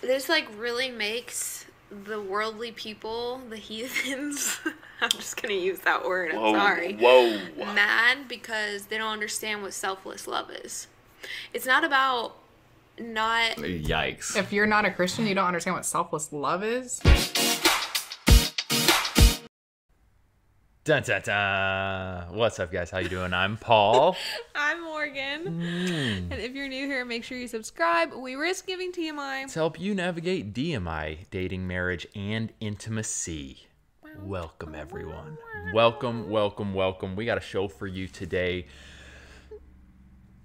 This like really makes the worldly people, the heathens. I'm just gonna use that word. I'm sorry. Whoa. Mad because they don't understand what selfless love is. It's not about not Yikes. If you're not a Christian, you don't understand what selfless love is. Dun, dun, dun. What's up, guys? How you doing? I'm Paul. I'm Morgan. Mm. And if you're new here, make sure you subscribe. We risk giving TMI. to help you navigate DMI, dating, marriage, and intimacy. Welcome, everyone. Welcome, welcome, welcome. We got a show for you today.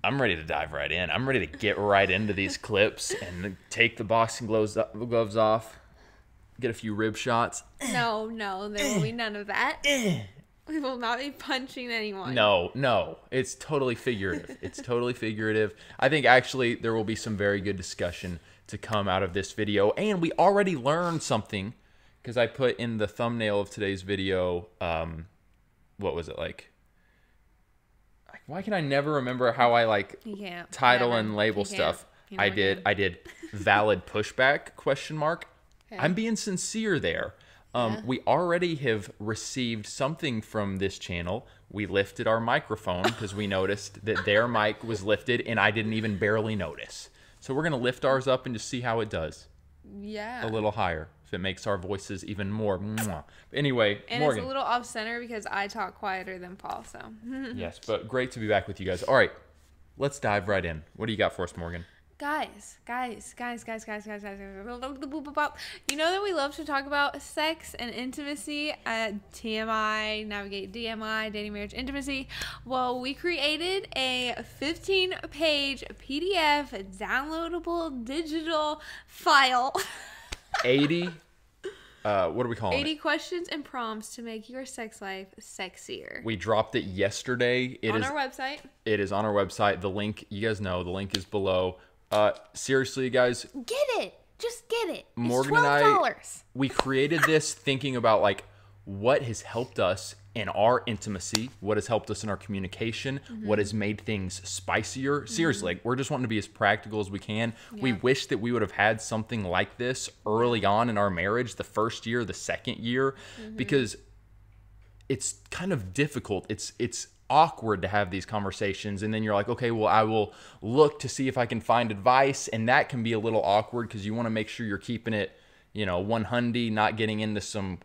I'm ready to dive right in. I'm ready to get right into these clips and take the boxing gloves gloves off, get a few rib shots. No, no, there will be none of that. We will not be punching anyone. No, no, it's totally figurative. It's totally figurative. I think actually there will be some very good discussion to come out of this video, and we already learned something because I put in the thumbnail of today's video. Um, what was it like? Why can I never remember how I like title Never. and label You stuff? You know I did. I did valid pushback question mark. I'm being sincere there. Um, We already have received something from this channel. We lifted our microphone because we noticed that their mic was lifted and I didn't even barely notice. So we're gonna lift ours up and just see how it does Yeah. a little higher. If it makes our voices even more. Mwah. Anyway, and Morgan. it's a little off center because I talk quieter than Paul, so. yes, but great to be back with you guys. All right, let's dive right in. What do you got for us, Morgan? Guys, guys, guys, guys, guys, guys, guys, guys. You know that we love to talk about sex and intimacy at TMI, Navigate DMI, Dating Marriage Intimacy. Well, we created a 15 page PDF downloadable digital file. 80. Uh, what are we calling 80 it? questions and prompts to make your sex life sexier. We dropped it yesterday. It On is our website. it is on our website. The link, you guys know, the link is below. Uh, seriously, guys, Get it. Just get it. It's Morgan and I- $12. we created this thinking about like what has helped us in our intimacy, what has helped us in our communication, what has made things spicier. Seriously, like, we're just wanting to be as practical as we can. We wish that we would have had something like this early on in our marriage, the first year, the second year, because it's kind of difficult. It's it's awkward to have these conversations and then you're like, "Okay, well, I will look to see if I can find advice." And that can be a little awkward cuz you want to make sure you're keeping it, you know, 100, not getting into some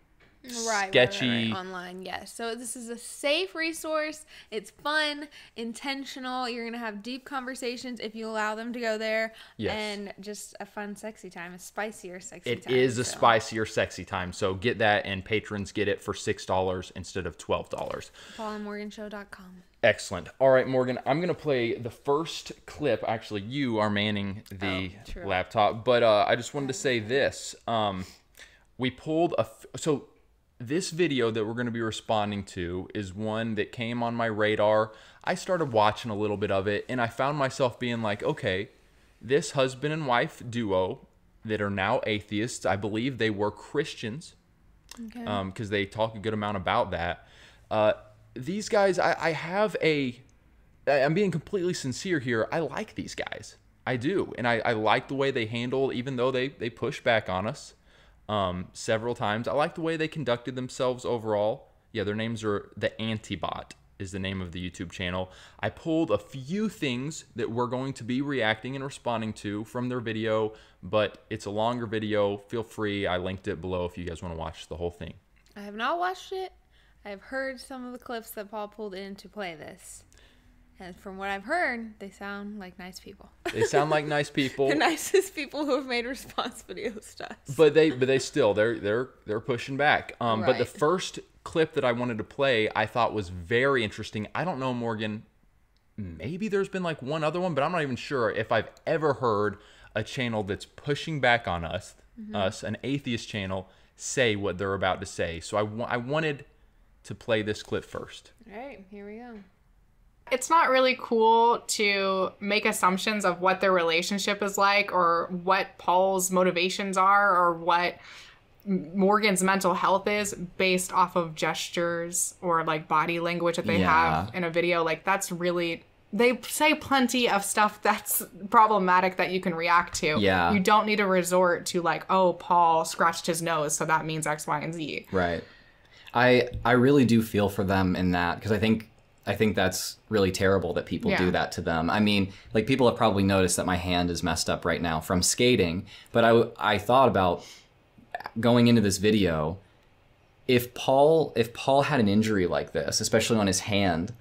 right, sketchy right, right, online. Yes. So this is a safe resource. It's fun, intentional. You're gonna have deep conversations if you allow them to go there. Yes. And just a fun, sexy time, a spicier, sexy It time. is a so. spicier, sexy time. So get that, and patrons get it for six dollars instead of twelve dollars. PaulandMorganShow.com. Excellent. All right, Morgan, I'm gonna play the first clip. Actually, you are manning the Oh, laptop, but uh, I just wanted to say this. Um, we pulled a f- so this video that we're going to be responding to is one that came on my radar. I started watching a little bit of it, and I found myself being like, okay, this husband and wife duo that are now atheists. I believe they were Christians Okay. because they talk a good amount about that. Uh, these guys, I, I have a, I'm being completely sincere here. I like these guys. I do, and I, I like the way they handle, even though they they push back on us um, several times. I like the way they conducted themselves overall. Yeah, their names are the Antibot is the name of the YouTube channel. I pulled a few things that we're going to be reacting and responding to from their video, but it's a longer video. Feel free. I linked it below if you guys want to watch the whole thing. I have not watched it. I have heard some of the clips that Paul pulled in to play this. And from what I've heard, they sound like nice people. They sound like nice people. the nicest people who have made response videos to us. but they but they still they're they're they're pushing back um but the first clip that i wanted to play i thought was very interesting i don't know morgan maybe there's been like one other one but i'm not even sure if i've ever heard a channel that's pushing back on us us an atheist channel say what they're about to say so i, wa- I wanted to play this clip first All right, here we go. It's not really cool to make assumptions of what their relationship is like or what Paul's motivations are or what Morgan's mental health is based off of gestures or like body language that they Yeah. have in a video. Like that's really they say plenty of stuff that's problematic that you can react to. Yeah. You don't need to resort to like, oh, Paul scratched his nose, so that means X, Y, and Z. Right. I I really do feel for them in that because I think I think that's really terrible that people Yeah. do that to them. I mean, like people have probably noticed that my hand is messed up right now from skating, but I I thought about going into this video if Paul if Paul had an injury like this, especially on his hand,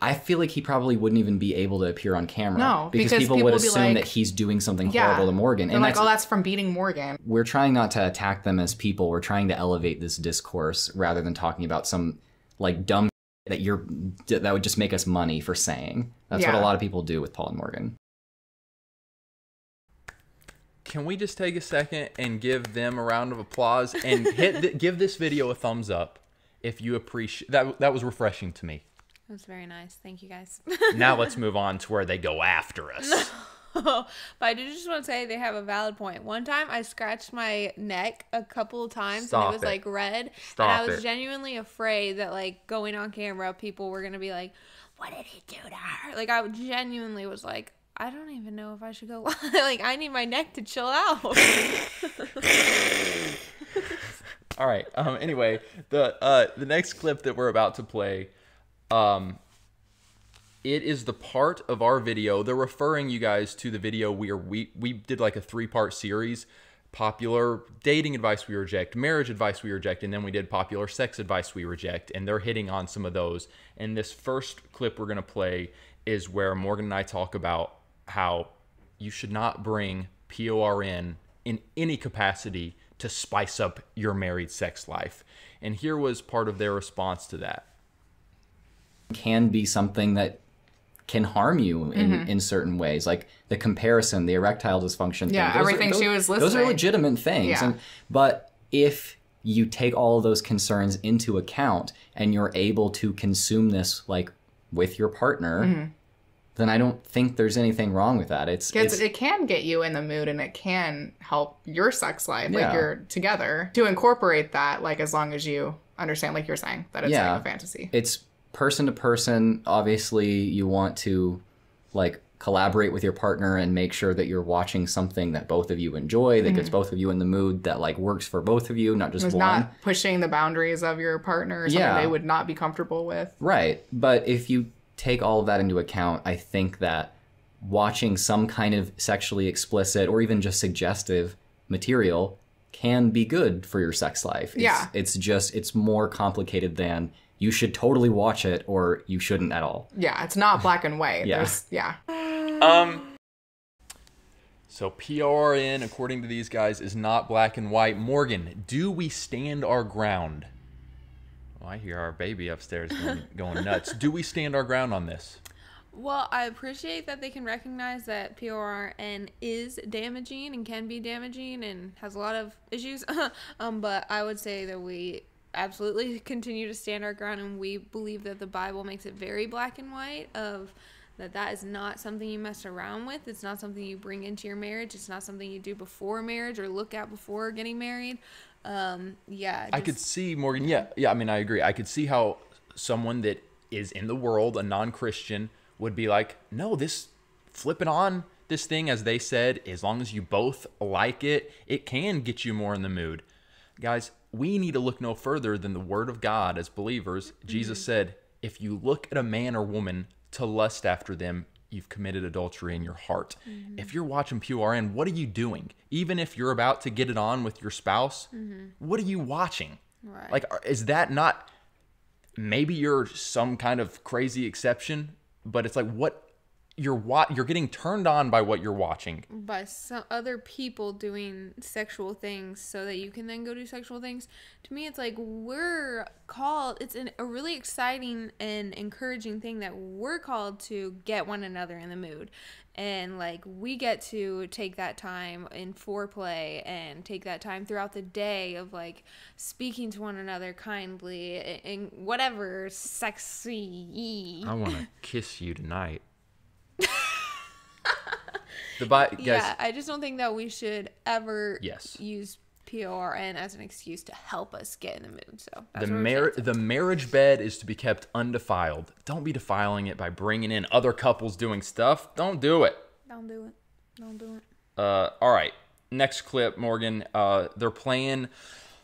I feel like he probably wouldn't even be able to appear on camera. No, because, because people, people would assume like- that he's doing something Yeah. horrible to Morgan. And like, that's, oh, that's from beating Morgan. we're trying not to attack them as people. We're trying to elevate this discourse rather than talking about some like dumb that you're that would just make us money for saying. That's what a lot of people do with Paul and Morgan. Can we just take a second and give them a round of applause and hit th- give this video a thumbs up if you appreciate that that was refreshing to me. That was very nice. Thank you guys. Now let's move on to where they go after us. but I do just want to say they have a valid point. One time I scratched my neck a couple of times Stop and it was it. like red. Stop and I was it. genuinely afraid that like going on camera people were gonna be like, What did he do to her? Like I genuinely was like, I don't even know if I should go like I need my neck to chill out. All right. Um. Anyway, the uh the next clip that we're about to play, um, it is the part of our video. They're referring you guys to the video where we we did like a three part series, popular dating advice we reject, marriage advice we reject, and then we did popular sex advice we reject, and they're hitting on some of those. And this first clip we're gonna play is where Morgan and I talk about how you should not bring PORN in any capacity to spice up your married sex life. And here was part of their response to that. Can be something that can harm you in, Mm-hmm. in certain ways, like the comparison, the erectile dysfunction. Yeah, thing. Those are- everything those- she was Those are legitimate things. Yeah. And, but if you take all of those concerns into account and you're able to consume this like with your partner, Mm-hmm. then I don't think there's anything wrong with that. It's, Because it's it can get you in the mood and it can help your sex life, Yeah. like you're together, to incorporate that, like as long as you understand, like you're saying, that it's Yeah. like a fantasy. it's person to person. Obviously, you want to like collaborate with your partner and make sure that you're watching something that both of you enjoy, that gets mm-hmm. both of you in the mood, that like works for both of you, not just It's one. not pushing the boundaries of your partner or something Yeah. they would not be comfortable with. Right. But if you take all of that into account, I think that watching some kind of sexually explicit or even just suggestive material can be good for your sex life. It's, Yeah. It's just, it's more complicated than you should totally watch it or you shouldn't at all. Yeah, it's not black and white. Yeah. There's, yeah. Um. So PRN, according to these guys, is not black and white. Morgan, do we stand our ground? Well, I hear our baby upstairs going, going nuts. Do we stand our ground on this? Well, I appreciate that they can recognize that PORN is damaging and can be damaging and has a lot of issues. um, but I would say that we absolutely continue to stand our ground and we believe that the Bible makes it very black and white of that that is not something you mess around with. It's not something you bring into your marriage. It's not something you do before marriage or look at before getting married. Um, yeah. I could see Morgan. Yeah, yeah. I mean, I agree. I could see how someone that is in the world, a non-Christian, would be like, "No, this flipping on this thing, as they said, as long as you both like it, it can get you more in the mood." Guys, we need to look no further than the Word of God as believers. Mm-hmm. Jesus said, "If you look at a man or woman to lust after them." You've committed adultery in your heart. Mm-hmm. If you're watching PRN, what are you doing? Even if you're about to get it on with your spouse, mm-hmm. what are you watching? Right. Like, is that not? Maybe you're some kind of crazy exception, but it's like what you're what you're getting turned on by what you're watching. by some other people doing sexual things so that you can then go do sexual things to me it's like we're called it's an, a really exciting and encouraging thing that we're called to get one another in the mood and like we get to take that time in foreplay and take that time throughout the day of like speaking to one another kindly and whatever sexy I want to kiss you tonight. The Bi- guys, yeah, I just don't think that we should ever Yes. use P O R N as an excuse to help us get in the mood. So The mar- the marriage bed is to be kept undefiled. Don't be defiling it by bringing in other couples doing stuff. Don't do it. Don't do it. Don't do it. Uh, all right. Next clip, Morgan. Uh, they're playing.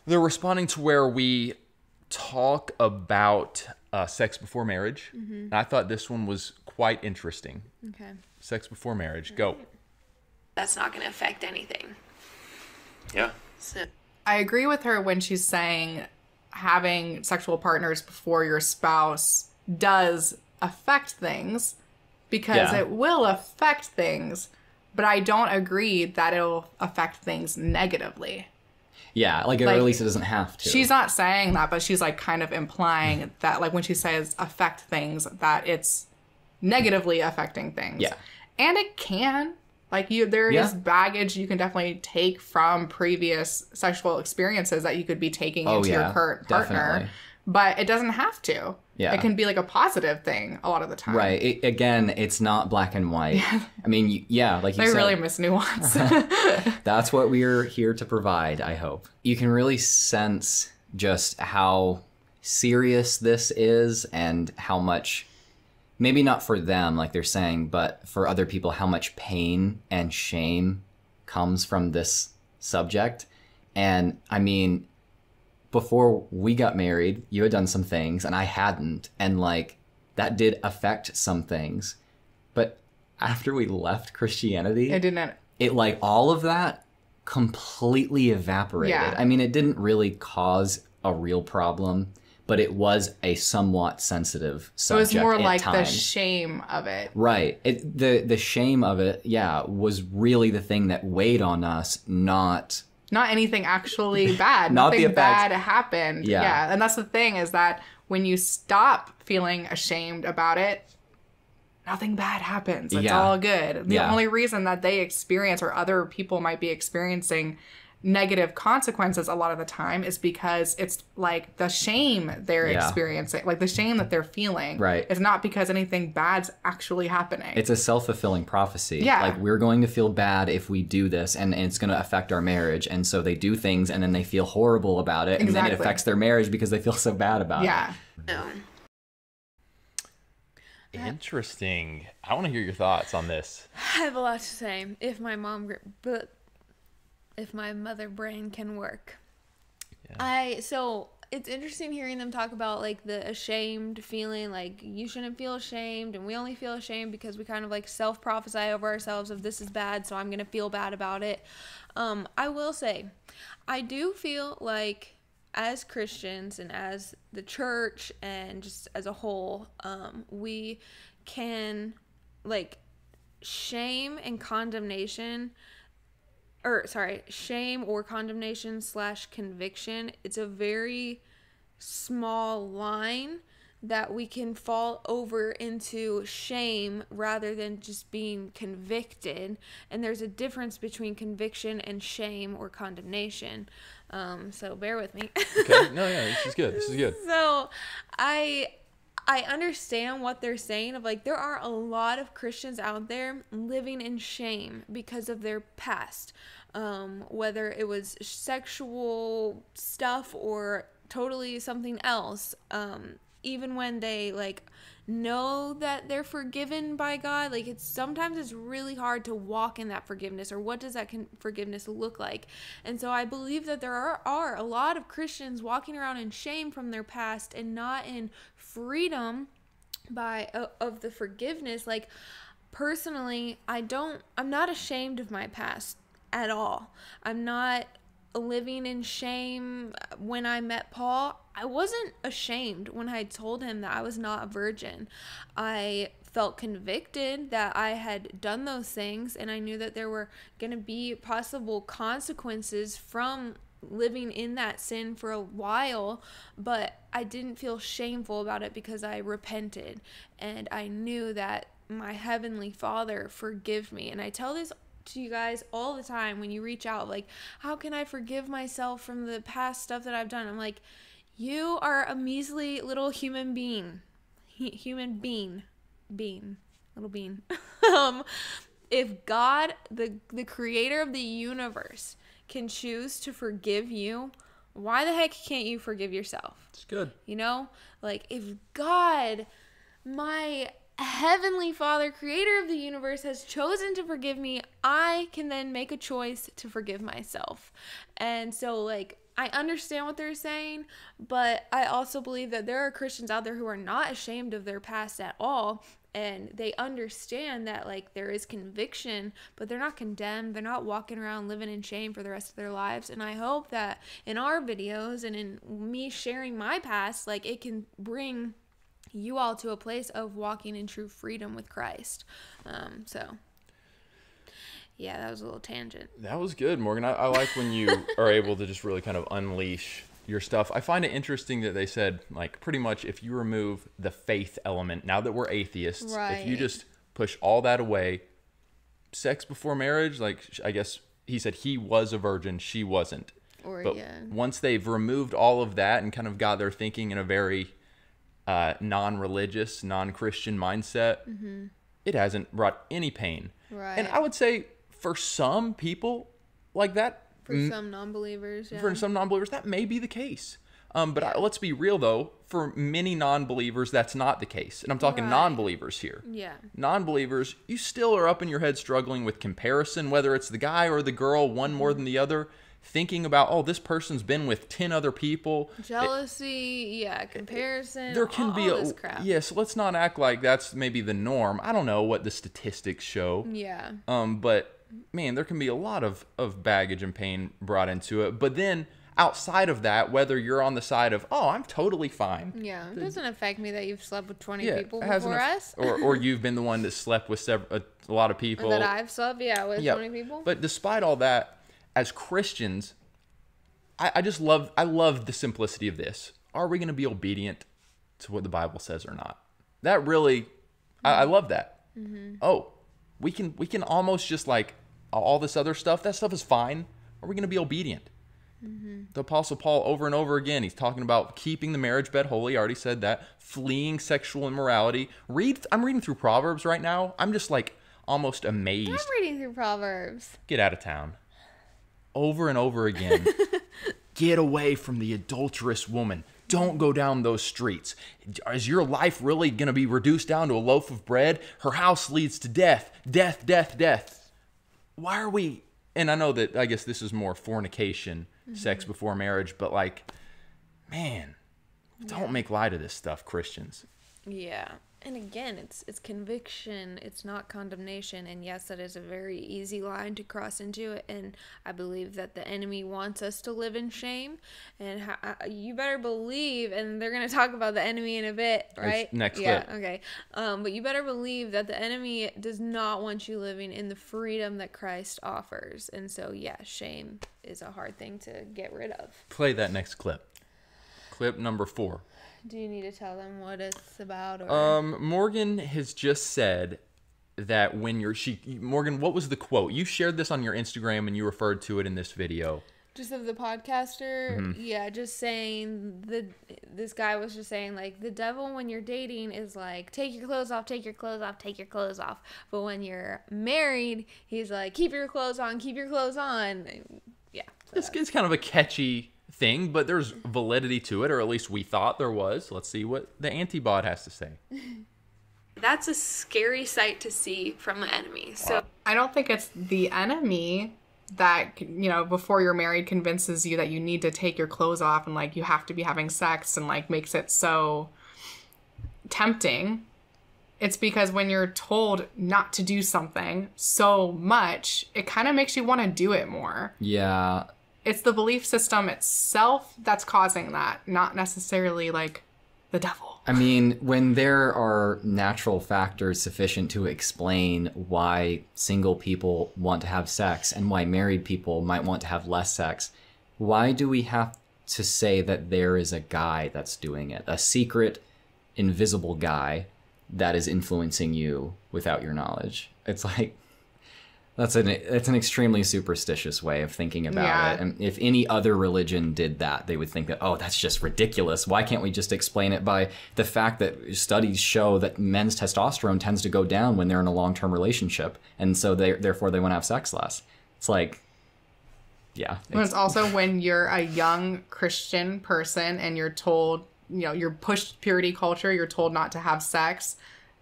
They're responding to where we talk about uh, sex before marriage. And I thought this one was quite interesting. Okay. Sex before marriage. Go. That's not going to affect anything. Yeah. So I agree with her when she's saying having sexual partners before your spouse does affect things because Yeah. it will affect things, but I don't agree that it'll affect things negatively. Yeah, like, Like, at least it doesn't have to. She's not saying that, but she's like kind of implying mm-hmm. that, like when she says affect things, that it's negatively affecting things. Yeah. And it can. Like you there is Yeah. baggage you can definitely take from previous sexual experiences that you could be taking Oh, into yeah, your current partner. definitely. But it doesn't have to. Yeah. It can be like a positive thing a lot of the time. Right. It, again, it's not black and white. Yeah. I mean, yeah, like you They said, really miss nuance. that's what we're here to provide, I hope. You can really sense just how serious this is and how much maybe not for them like they're saying, but for other people how much pain and shame comes from this subject. And I mean, before we got married, you had done some things and I hadn't. And like that did affect some things. But after we left Christianity, it didn't it like all of that completely evaporated. Yeah. I mean, it didn't really cause a real problem, but it was a somewhat sensitive it subject. was more like the shame of it. Right. It, the the shame of it, yeah, was really the thing that weighed on us, not not anything actually bad. Not the Nothing bad happened. Yeah. Yeah. And that's the thing is that when you stop feeling ashamed about it, nothing bad happens. It's Yeah. all good. The Yeah. only reason that they experience or other people might be experiencing negative consequences a lot of the time is because it's like the shame they're Yeah. experiencing, like the shame that they're feeling. Right. It's not because anything bad's actually happening. it's a self-fulfilling prophecy. Yeah. Like we're going to feel bad if we do this and, and it's going to affect our marriage. And so they do things and then they feel horrible about it and then it affects their marriage because they feel so bad about it. yeah. no. Interesting. I want to hear your thoughts on this. I have a lot to say. If my mom, but if my mother brain can work, I so it's interesting hearing them talk about like the ashamed feeling. Like you shouldn't feel ashamed, and we only feel ashamed because we kind of like self prophesy over ourselves of this is bad, so I'm gonna feel bad about it. Um, I will say, I do feel like as Christians and as the church and just as a whole, um, we can like shame and condemnation or sorry shame or condemnation slash conviction it's a very small line that we can fall over into shame rather than just being convicted and there's a difference between conviction and shame or condemnation um, so bear with me Okay. No, yeah, this is good. This is good. so I I understand what they're saying of like there are a lot of Christians out there living in shame because of their past. Um, whether it was sexual stuff or totally something else. Um, even when they like know that they're forgiven by God, like it's sometimes it's really hard to walk in that forgiveness or what does that con- forgiveness look like? And so I believe that there are, are a lot of Christians walking around in shame from their past and not in freedom by uh, of the forgiveness like personally I don't I'm not ashamed of my past at all. I'm not living in shame when I met Paul. I wasn't ashamed when I told him that I was not a virgin. I felt convicted that I had done those things and I knew that there were going to be possible consequences from living in that sin for a while, but I didn't feel shameful about it because I repented and I knew that my heavenly Father forgive me. And I tell this to you guys all the time when you reach out like, how can I forgive myself from the past stuff that I've done? I'm like, you are a measly little human being. Hu- human being. Being. Little bean. um if God, the the creator of the universe, can choose to forgive you, why the heck can't you forgive yourself? It's good. You know, like if God, my heavenly Father, creator of the universe, has chosen to forgive me, I can then make a choice to forgive myself. And so, like, I understand what they're saying, but I also believe that there are Christians out there who are not ashamed of their past at all. And they understand that, like, there is conviction, but they're not condemned. They're not walking around living in shame for the rest of their lives. And I hope that in our videos and in me sharing my past, like, it can bring you all to a place of walking in true freedom with Christ. Um, so, yeah, that was a little tangent. That was good, Morgan. I, I like when you are able to just really kind of unleash your stuff. I find it interesting that they said, like, pretty much if you remove the faith element, now that we're atheists, if you just push all that away, sex before marriage, like, I guess he said he was a virgin, she wasn't. Or, But yeah. once they've removed all of that and kind of got their thinking in a very uh, non-religious, non-Christian mindset, it hasn't brought any pain. Right. And Mm-hmm. I would say for some people like that, For some non believers, yeah. for some non-believers, that may be the case. Um, but I, let's be real though, for many non-believers, that's not the case. And I'm talking Right. non-believers here. yeah. Non-believers, you still are up in your head struggling with comparison, whether it's the guy or the girl, one more than the other, thinking about, oh, this person's been with 10 other people. Jealousy, yeah, comparison. there can all, be all a this crap. yes let's not act like that's maybe the norm i don't know what the statistics show Yeah. um but man there can be a lot of of baggage and pain brought into it but then outside of that whether you're on the side of oh i'm totally fine Yeah. It doesn't affect me that you've slept with 20 yeah people before us. or or you've been the one that slept with several a, a lot of Or people that I've slept, yeah, with Yeah, 20 people. But despite all that, as Christians, I, I just love I love the simplicity of this. Are we going to be obedient to what the Bible says or not? That really, I, I love that. Mm-hmm. Oh, we can we can almost just like all this other stuff. That stuff is fine. Are we going to be obedient? Mm-hmm. The Apostle Paul, over and over again, he's talking about keeping the marriage bed holy. I already said that. Fleeing sexual immorality. Read. I'm reading through Proverbs right now. I'm just like almost amazed I'm reading through Proverbs. get out of town. Over and over again. get away from the adulterous woman. Don't go down those streets. Is your life really going to be reduced down to a loaf of bread? Her house leads to death, death, death, death. Why are we? And I know that I guess this is more fornication, mm-hmm. sex before marriage, but like, man, don't make light of this stuff, Christians. Yeah. And again, it's it's conviction, it's not condemnation. And yes, that is a very easy line to cross into. It and I believe that the enemy wants us to live in shame. And how, uh, you better believe, and they're going to talk about the enemy in a bit, right? next clip. yeah, clip. okay. Um, but you better believe that the enemy does not want you living in the freedom that Christ offers. And so, yeah, shame is a hard thing to get rid of. Play that next clip. Clip number four. Do you need to tell them what it's about? Or... Um, Morgan has just said that when you're she Morgan, what was the quote? You shared this on your Instagram and you referred to it in this video. just of the podcaster Mm-hmm. yeah just saying the this guy was just saying like the devil when you're dating is like take your clothes off take your clothes off take your clothes off but when you're married he's like keep your clothes on keep your clothes on yeah so It's, it's kind of a catchy thing, but there's validity to it, or at least we thought there was. Let's see what the antibot has to say. That's a scary sight to see from the enemy. So I don't think it's the enemy that you know before you're married convinces you that you need to take your clothes off and like you have to be having sex and like makes it so tempting it's because when you're told not to do something so much it kind of makes you want to do it more Yeah, it's the belief system itself that's causing that not necessarily like the devil I mean, when there are natural factors sufficient to explain why single people want to have sex and why married people might want to have less sex, why do we have to say that there is a guy that's doing it? A secret, invisible guy that is influencing you without your knowledge. It's like that's an it's an extremely superstitious way of thinking about Yeah. it. And if any other religion did that, they would think that oh, that's just ridiculous. Why can't we just explain it by the fact that studies show that men's testosterone tends to go down when they're in a long-term relationship, and so they therefore they want to have sex less. It's like Yeah. And it's also when you're a young Christian person and you're told, you know, you're pushed purity culture, you're told not to have sex,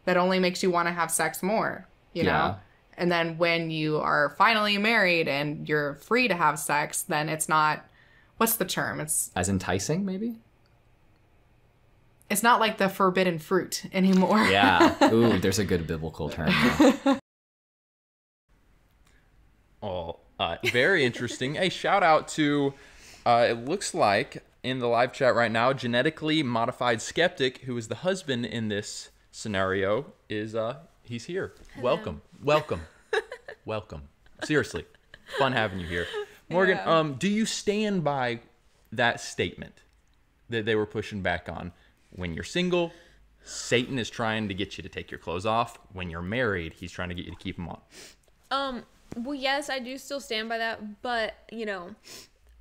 that only makes you want to have sex more, you Yeah. know? And then when you are finally married and you're free to have sex, then it's not what's the term? It's as enticing, maybe. it's not like the forbidden fruit anymore. Yeah. Ooh, there's a good biblical term. Oh, uh, very interesting. a shout out to, uh, it looks like in the live chat right now, genetically modified skeptic, who is the husband in this scenario, is uh, he's here. Welcome, welcome, welcome. Seriously, fun having you here, Morgan. Yeah. Um, do you stand by that statement that they were pushing back on? When you're single, Satan is trying to get you to take your clothes off. When you're married, he's trying to get you to keep them on. Um, well, yes, I do still stand by that, but you know,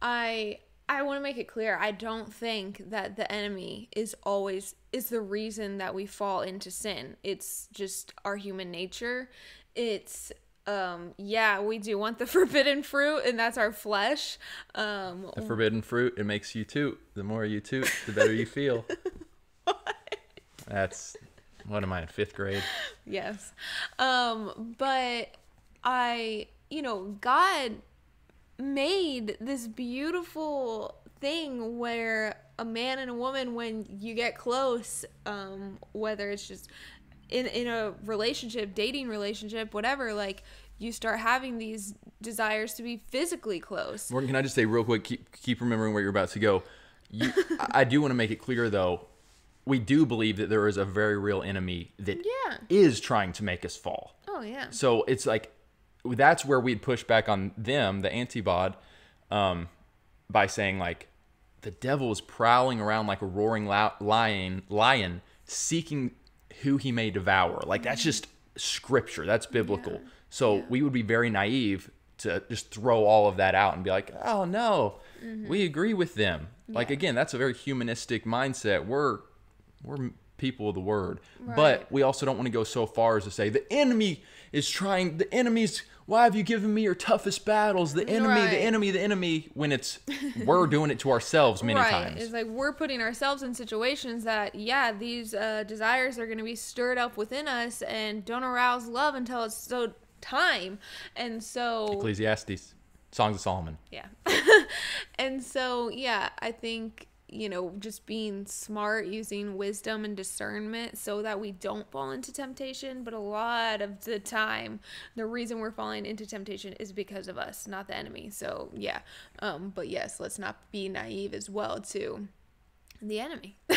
I I want to make it clear. I don't think that the enemy is always is the reason that we fall into sin. It's just our human nature. It's um yeah, we do want the forbidden fruit and that's our flesh. Um The forbidden fruit, it makes you toot. The more you toot, the better you feel. what? That's what am I in fifth grade? yes. Um, but I, you know, God made this beautiful thing where a man and a woman, when you get close, um, whether it's just in in a relationship, dating relationship, whatever, like you start having these desires to be physically close. Morgan, can I just say real quick? Keep keep remembering where you're about to go. You, I do want to make it clear though. We do believe that there is a very real enemy that Yeah. is trying to make us fall. Oh yeah. So it's like that's where we'd push back on them, the antibot, um, by saying like the devil is prowling around like a roaring lion, lion seeking who he may devour. Like that's just scripture. That's biblical. So we would be very naive to just throw all of that out and be like, oh no, we agree with them. Like again, that's a very humanistic mindset. We're we're people of the word, Right. but we also don't want to go so far as to say the enemy is trying. The enemy's. Why have you given me your toughest battles? The enemy, Right. the enemy, the enemy. When it's we're doing it to ourselves many right. times. It's like we're putting ourselves in situations that, yeah, these uh, desires are going to be stirred up within us and don't arouse love until it's so time. And so, Ecclesiastes, Songs of Solomon. yeah. and so, yeah, I think, you know, just being smart, using wisdom and discernment so that we don't fall into temptation. But a lot of the time, the reason we're falling into temptation is because of us, not the enemy. So, yeah. Um, but yes, let's not be naive as well to the enemy.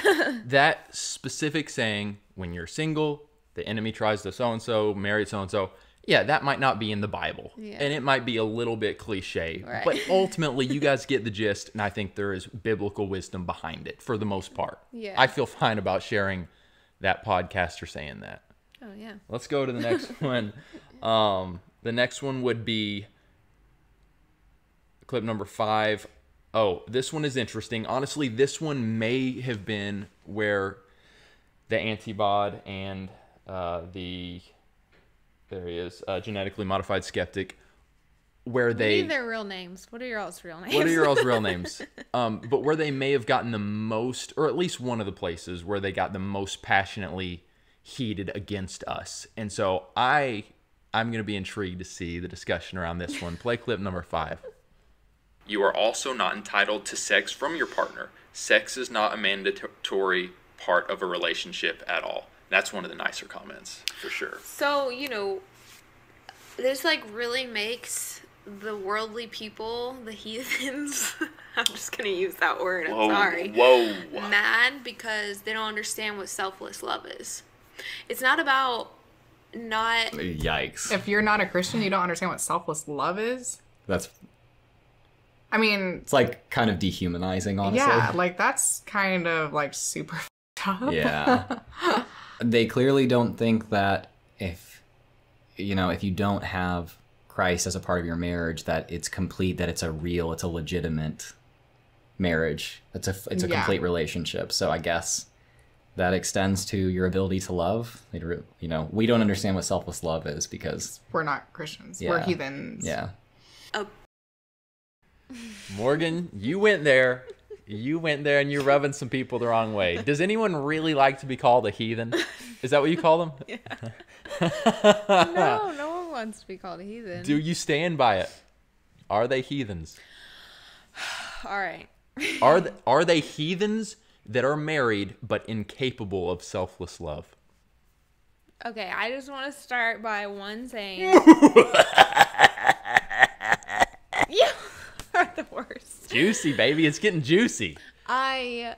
that specific saying when you're single the enemy tries to so and so married so and so yeah that might not be in the bible Yeah. and it might be a little bit cliche Right. but ultimately you guys get the gist and i think there is biblical wisdom behind it for the most part Yeah. i feel fine about sharing that podcaster saying that oh, yeah. let's go to the next one um the next one would be clip number five. Oh, this one is interesting. Honestly, this one may have been where the antibot and uh, the there he is, uh, genetically modified skeptic, where What they are their real names? What are your all's real names? what are your all's real names? Um, but where they may have gotten the most, or at least one of the places where they got the most passionately heated against us. And so I, I'm going to be intrigued to see the discussion around this one. Play clip number five. You are also not entitled to sex from your partner. Sex is not a mandatory part of a relationship at all. That's one of the nicer comments for sure. So, you know, this like really makes the worldly people, the heathens, I'm just going to use that word, I'm sorry. Whoa. Mad because they don't understand what selfless love is. It's not about not Yikes. If you're not a Christian, you don't understand what selfless love is. That's I mean, it's like kind of dehumanizing, honestly. yeah, like that's kind of like super up. Yeah. they clearly don't think that if you know, if you don't have Christ as a part of your marriage that it's complete, that it's a real, it's a legitimate marriage. It's a it's a Yeah. complete relationship. So I guess that extends to your ability to love. You know, we don't understand what selfless love is because We're not Christians. We're heathens. yeah. a Morgan, you went there. You went there and you're rubbing some people the wrong way. Does anyone really like to be called a heathen? Is that what you call them? no, no one wants to be called a heathen. Do you stand by it? Are they heathens? All right. Are th- are they heathens that are married but incapable of selfless love? Okay, I just want to start by one saying You are the worst. Juicy, baby. It's getting juicy. I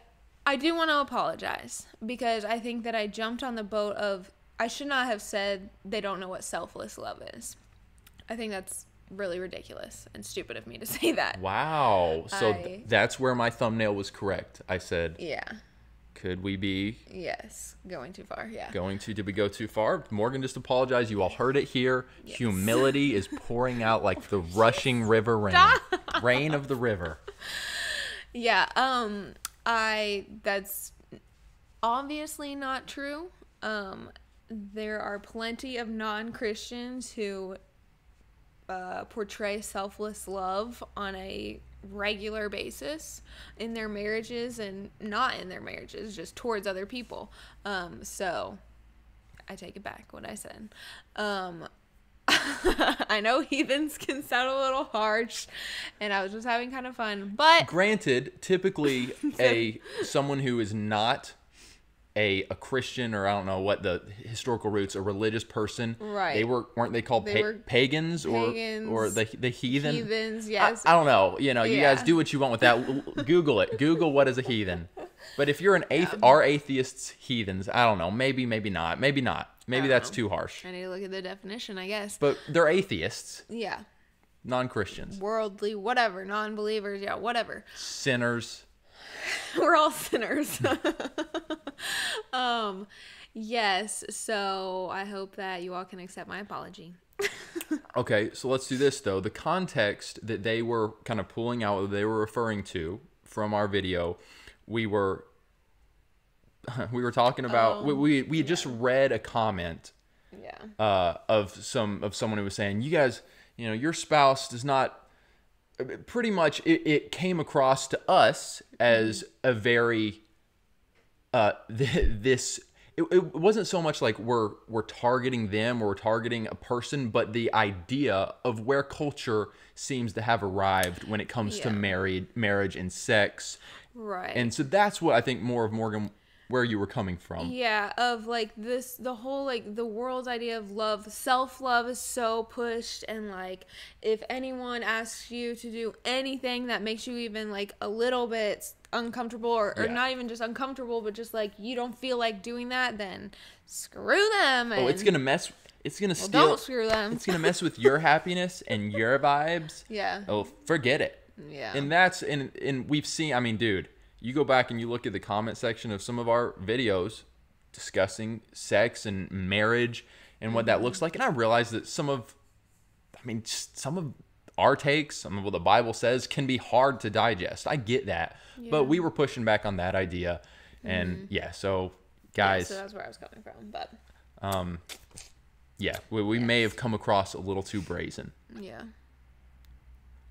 I do want to apologize because I think that I jumped on the boat of I should not have said they don't know what selfless love is. I think that's really ridiculous and stupid of me to say that. Wow. So th- that's where my thumbnail was correct. I said, Yeah. Could we be Yes. Going too far. Yeah. going to? Did we go too far? Morgan just apologized. You all heard it here. Humility is pouring out like the rushing river rain. Rain of the river. Yeah, um I that's obviously not true. Um there are plenty of non-Christians who uh, portray selfless love on a regular basis in their marriages and not in their marriages, just towards other people. Um, so I take it back what I said. Um, I know heathens can sound a little harsh, and I was just having kind of fun, but Granted, typically a someone who is not a, a Christian or I don't know what the historical roots, a religious person. Right. They were weren't they called They pa- were pagans or pagans, or the the heathen? heathens, I- yes. I, don't know. You know, you guys do what you want with that. Google it. Google what is a heathen. But if you're an athe- are atheists heathens? I don't know. Maybe, maybe not. Maybe not. Maybe that's know. too harsh. I need to look at the definition, I guess. But they're atheists, yeah, non-Christians, worldly, whatever, non-believers, yeah, whatever. sinners. We're all sinners. um, yes. So I hope that you all can accept my apology. Okay, so let's do this though. The context that they were kind of pulling out, that they were referring to from our video, we were we were talking about. we we, we had just read a comment Yeah. uh, of some of someone who was saying, "You guys, you know, your spouse does not." Pretty much, it, it came across to us as a very uh, th- this. It, it wasn't so much like we're we're targeting them or we're targeting a person, but the idea of where culture seems to have arrived when it comes to married marriage and sex, Right. and so that's what I think more of Morgan where you were coming from. Yeah, of like this, the whole like the world's idea of love, self love is so pushed, and like if anyone asks you to do anything that makes you even like a little bit uncomfortable, or, or Yeah. not even just uncomfortable, but just like you don't feel like doing that, then screw them. And, Oh, it's gonna mess. It's gonna well, steal. don't screw them. It's gonna mess with your happiness and your vibes. yeah, Oh, forget it. yeah, And that's and and we've seen. I mean, dude, you go back and you look at the comment section of some of our videos discussing sex and marriage and what that looks like, and I realize that some of, I mean, some of our takes, some of what the Bible says, can be hard to digest. I get that, but we were pushing back on that idea, and yeah, so Yeah, guys, so that's where I was coming from, but um, yeah, we, we may have come across a little too brazen. yeah,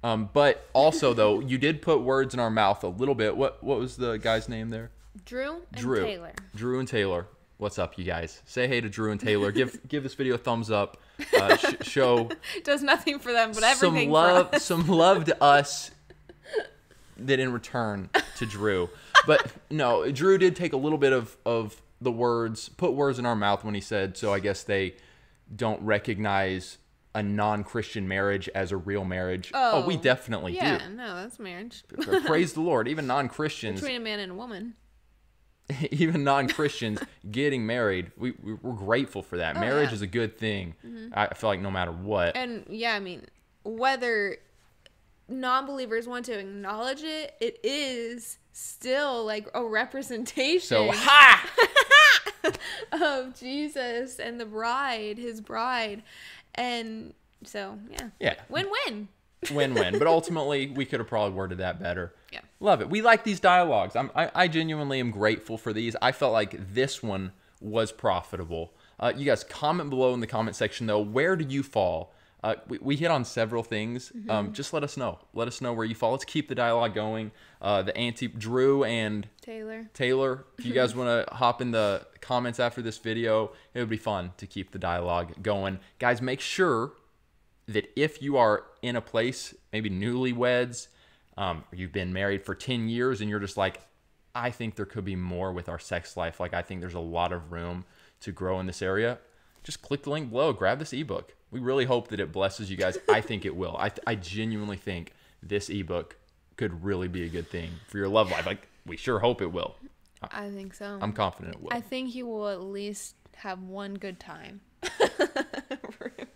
Um, but also though, you did put words in our mouth a little bit. What what was the guy's name there? Drew and Drew. Taylor. Drew and Taylor. What's up, you guys? Say hey to Drew and Taylor. give give this video a thumbs up. Uh, sh- show Does nothing for them, but some everything love, for us. some love to us. That in return to Drew, but no, Drew did take a little bit of of the words, put words in our mouth when he said. So I guess they don't recognize a non-Christian marriage as a real marriage. Oh, we Oh, definitely Yeah, do. Yeah, no, that's marriage Praise the Lord. Even non-Christians, between a man and a woman. even non-Christians getting married, we, we we're grateful for that. Marriage Oh, yeah. Mm-hmm. is a good thing. I feel like no matter what. And yeah, I mean, whether non-believers want to acknowledge it, it is still like a representation So ha! of Jesus and the bride, his bride. And so, yeah. Yeah. Win-win. Win-win. But ultimately, we could have probably worded that better. Yeah. Love it. We like these dialogues. I'm, I, I genuinely am grateful for these. I felt like this one was profitable. Uh, you guys comment below in the comment section though. Where do you fall Uh, we, we hit on several things. Mm-hmm. Um, just let us know. Let us know where you fall. Let's keep the dialogue going. Uh, the anti Drew and Taylor. Taylor, if you guys want to hop in the comments after this video, it would be fun to keep the dialogue going. Guys, make sure that if you are in a place, maybe newlyweds, um, or you've been married for 10 years and you're just like, I think there could be more with our sex life. Like, I think there's a lot of room to grow in this area. Just click the link below, grab this ebook. We really hope that it blesses you guys. I think it will. I, I genuinely think this ebook could really be a good thing for your love life. Like, we sure hope it will. I think so. I'm confident it will. I think you will at least have one good time.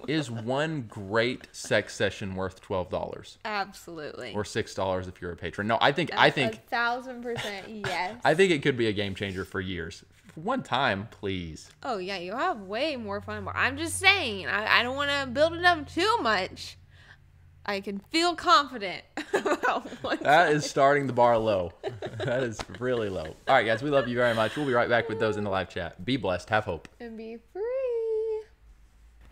Is one great sex session worth twelve dollars Absolutely. or six dollars if you're a patron? No, I think I think thousand percent yes. I think it could be a game changer for years. One time, please. oh yeah, you have way more fun. I'm just saying, I, I don't want to build it up too much. I can feel confident about what. That is starting the bar low. that is really low. All right, guys, we love you very much. We'll be right back with those in the live chat. Be blessed. Have hope. and be free.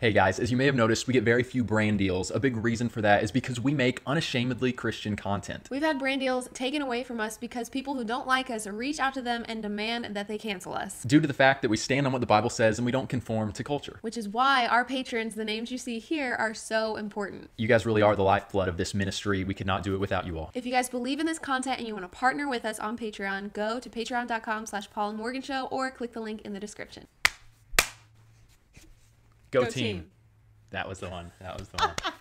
Hey guys, as you may have noticed, we get very few brand deals. A big reason for that is because we make unashamedly Christian content. We've had brand deals taken away from us because people who don't like us reach out to them and demand that they cancel us. Due to the fact that we stand on what the Bible says and we don't conform to culture. Which is why our patrons, the names you see here, are so important. You guys really are the lifeblood of this ministry. We could not do it without you all. If you guys believe in this content and you want to partner with us on Patreon, go to patreon.com slash Paul and Morgan Show or click the link in the description. Go, Go team. team. That was the one. That was the one.